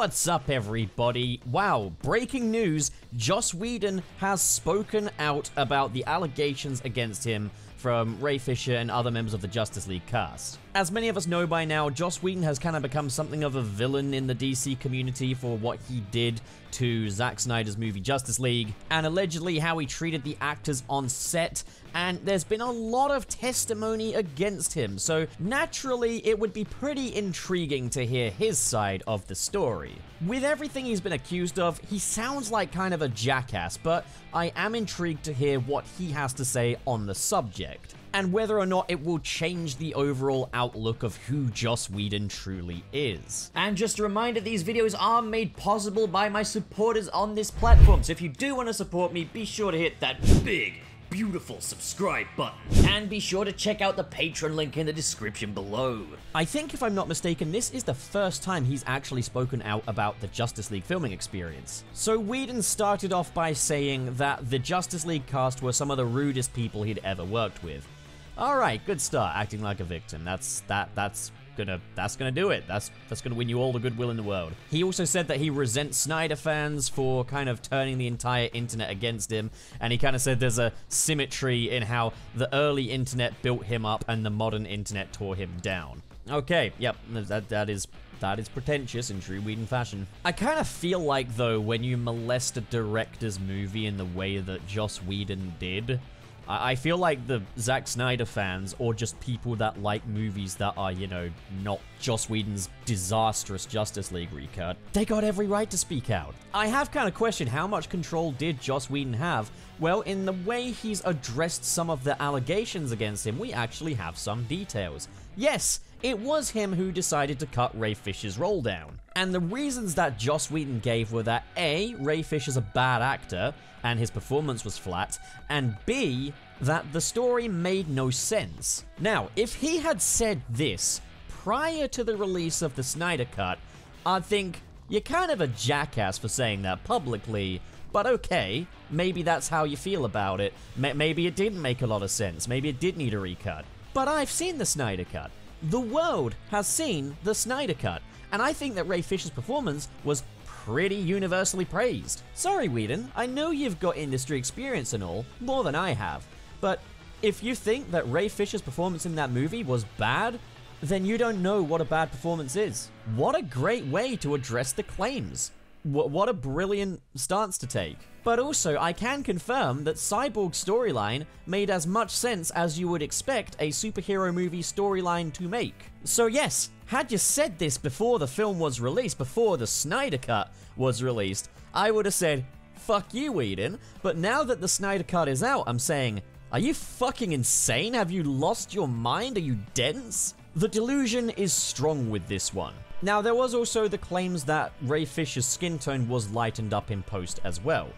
What's up, everybody? Wow, breaking news Joss Whedon has spoken out about the allegations against him from Ray Fisher and other members of the Justice League cast. As many of us know by now, Joss Whedon has kind of become something of a villain in the DC community for what he did to Zack Snyder's movie Justice League, and allegedly how he treated the actors on set, and there's been a lot of testimony against him, so naturally it would be pretty intriguing to hear his side of the story. With everything he's been accused of, he sounds like kind of a jackass, but I am intrigued to hear what he has to say on the subject and whether or not it will change the overall outlook of who Joss Whedon truly is. And just a reminder, these videos are made possible by my supporters on this platform, so if you do want to support me, be sure to hit that big beautiful subscribe button. And be sure to check out the Patreon link in the description below. I think if I'm not mistaken, this is the first time he's actually spoken out about the Justice League filming experience. So Whedon started off by saying that the Justice League cast were some of the rudest people he'd ever worked with. All right, good start. Acting like a victim. That's that. That's gonna. That's gonna do it. That's that's gonna win you all the goodwill in the world. He also said that he resents Snyder fans for kind of turning the entire internet against him, and he kind of said there's a symmetry in how the early internet built him up and the modern internet tore him down. Okay, yep, that that is that is pretentious in true Whedon fashion. I kind of feel like, though, when you molest a director's movie in the way that Joss Whedon did, I, feel like the Zack Snyder fans, or just people that like movies that are, you know, not Joss Whedon's disastrous Justice League recut, they got every right to speak out. I have kind of questioned how much control did Joss Whedon have? Well, in the way he's addressed some of the allegations against him, we actually have some details. Yes, it was him who decided to cut Ray Fisher's role down. And the reasons that Joss Whedon gave were that A, Ray Fisher's a bad actor, and his performance was flat, and B, that the story made no sense. Now, if he had said this prior to the release of the Snyder Cut, I'd think, you're kind of a jackass for saying that publicly, but okay, maybe that's how you feel about it. M maybe it didn't make a lot of sense. Maybe it did need a recut. But I've seen the Snyder Cut. The world has seen the Snyder Cut. And I think that Ray Fisher's performance was pretty universally praised. Sorry, Whedon, I know you've got industry experience and all, more than I have, but if you think that Ray Fisher's performance in that movie was bad, then you don't know what a bad performance is. What a great way to address the claims. What a brilliant stance to take. But also, I can confirm that Cyborg's storyline made as much sense as you would expect a superhero movie storyline to make. So yes, had you said this before the film was released, before the Snyder Cut was released, I would have said, fuck you, Whedon. But now that the Snyder Cut is out, I'm saying, are you fucking insane? Have you lost your mind? Are you dense? The delusion is strong with this one. Now, there was also the claims that Ray Fisher's skin tone was lightened up in post as well.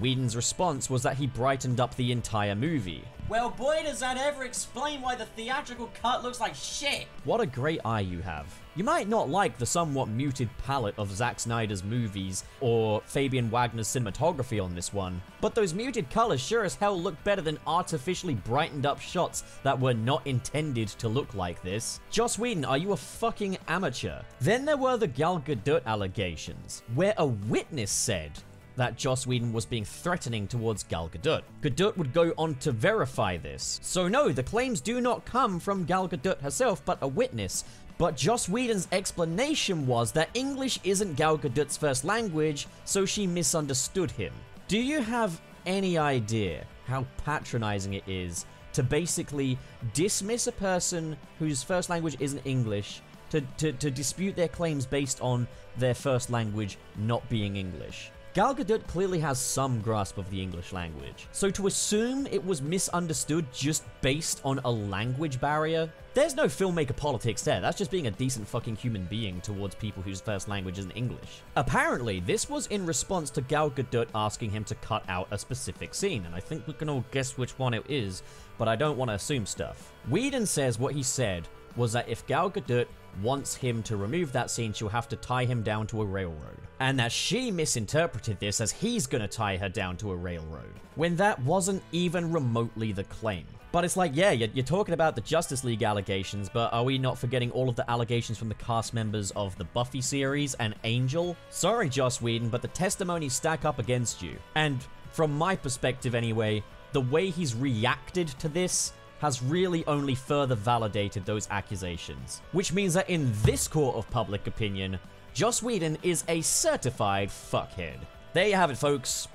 Whedon's response was that he brightened up the entire movie. Well, boy, does that ever explain why the theatrical cut looks like shit! What a great eye you have. You might not like the somewhat muted palette of Zack Snyder's movies or Fabian Wagner's cinematography on this one, but those muted colors sure as hell look better than artificially brightened up shots that were not intended to look like this. Joss Whedon, are you a fucking amateur? Then there were the Gal Gadot allegations, where a witness said that Joss Whedon was being threatening towards Gal Gadot. Gadot would go on to verify this. So no, the claims do not come from Gal Gadot herself, but a witness. But Joss Whedon's explanation was that English isn't Gal Gadot's first language, so she misunderstood him. Do you have any idea how patronizing it is to basically dismiss a person whose first language isn't English, to, to, to dispute their claims based on their first language not being English? Gal Gadot clearly has some grasp of the English language, so to assume it was misunderstood just based on a language barrier, there's no filmmaker politics there, that's just being a decent fucking human being towards people whose first language isn't English. Apparently, this was in response to Gal Gadot asking him to cut out a specific scene, and I think we can all guess which one it is, but I don't want to assume stuff. Whedon says what he said was that if Gal Gadot wants him to remove that scene, she'll have to tie him down to a railroad. And that she misinterpreted this as he's gonna tie her down to a railroad, when that wasn't even remotely the claim. But it's like, yeah, you're, talking about the Justice League allegations, but are we not forgetting all of the allegations from the cast members of the Buffy series and Angel? Sorry, Joss Whedon, but the testimonies stack up against you. And from my perspective anyway, the way he's reacted to this has really only further validated those accusations. Which means that in this court of public opinion, Joss Whedon is a certified fuckhead. There you have it, folks.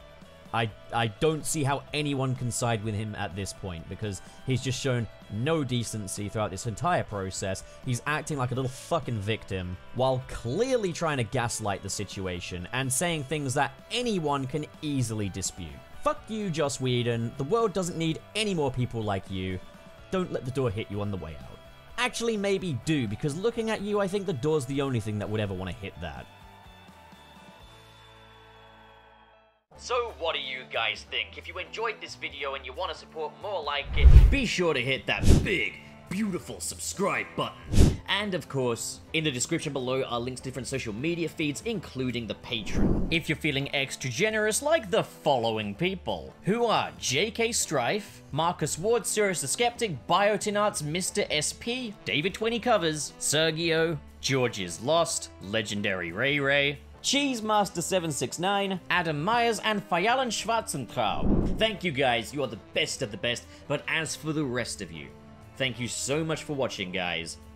I, I don't see how anyone can side with him at this point because he's just shown no decency throughout this entire process. He's acting like a little fucking victim while clearly trying to gaslight the situation and saying things that anyone can easily dispute. Fuck you, Joss Whedon. The world doesn't need any more people like you. Don't let the door hit you on the way out. Actually, maybe do, because looking at you, I think the door's the only thing that would ever want to hit that. So what do you guys think? If you enjoyed this video and you want to support more like it, be sure to hit that big, beautiful subscribe button. And of course, in the description below are links to different social media feeds, including the Patreon. If you're feeling extra generous like the following people, who are JK Strife, Marcus Ward, Sirius the Skeptic, Biotin Arts, Mr. SP, David 20 Covers, Sergio, George is Lost, Legendary Ray Ray, Cheesemaster769, Adam Myers, and Fayalan Schwarzentraub. Thank you guys, you are the best of the best, but as for the rest of you, thank you so much for watching guys,